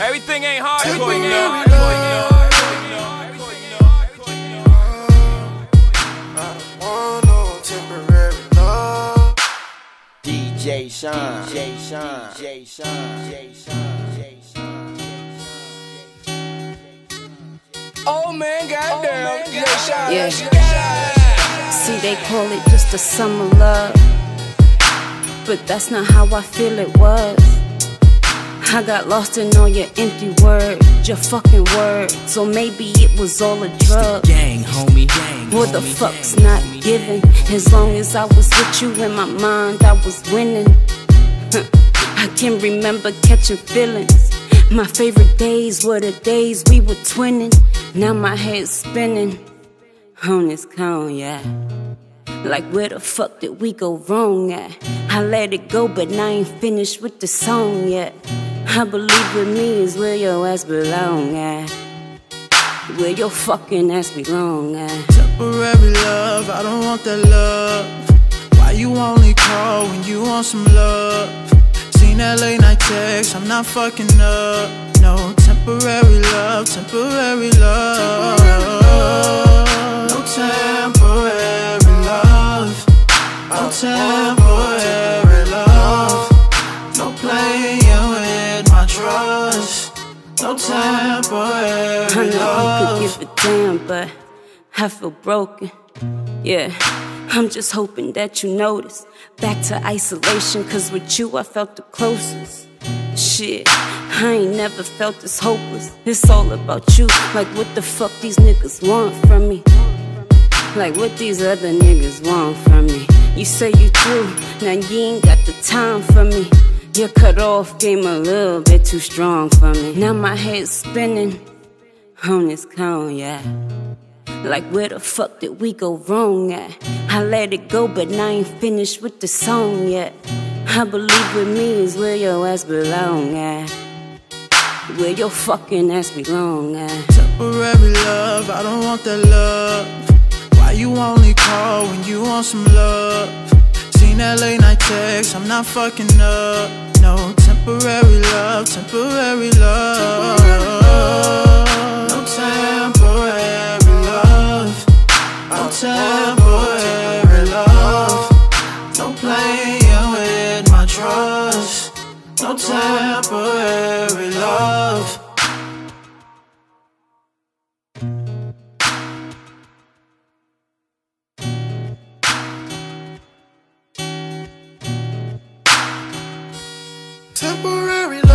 Everything ain't hardcore, you know. DJ Shon, DJ Shon, DJ Shon, DJ Shon, DJ Shon. Oh man, goddamn, DJ Shon. Yeah. Yeah. See, they call it just a summer love. But that's not how I feel it was. I got lost in all your empty words, your fucking words. So maybe it was all a drug. Gang, homie, gang. What the fuck's gang, not homie, given? As long as I was with you in my mind, I was winning. I can remember catching feelings. My favorite days were the days we were twinning. Now my head's spinning on this cone, yeah. Like where the fuck did we go wrong at? I let it go, but I ain't finished with the song yet. I believe with me is where your ass belong at. Where your fucking ass belong at. Temporary love, I don't want that love. Why you only call when you want some love? Seen that late night text, I'm not fucking up. No temporary love, temporary love. No temporary love. No temporary No temporary I know you could give a damn, but I feel broken. Yeah, I'm just hoping that you notice. Back to isolation, cause with you I felt the closest. Shit, I ain't never felt this hopeless. It's all about you. Like, what the fuck these niggas want from me? Like, what these other niggas want from me? You say you through, now you ain't got the time for me. Your cut off game a little bit too strong for me. Now my head's spinning on this cone, yeah. Like where the fuck did we go wrong at? I let it go, but I ain't finished with the song yet. I believe with me is where your ass belong at. Where your fucking ass belong at. Temporary love, I don't want that love. Why you only call when you want some love? Seen that late night text, I'm not fucking up. No temporary love, temporary love. No temporary love. No temporary love. No playing with my trust. No temporary Temporary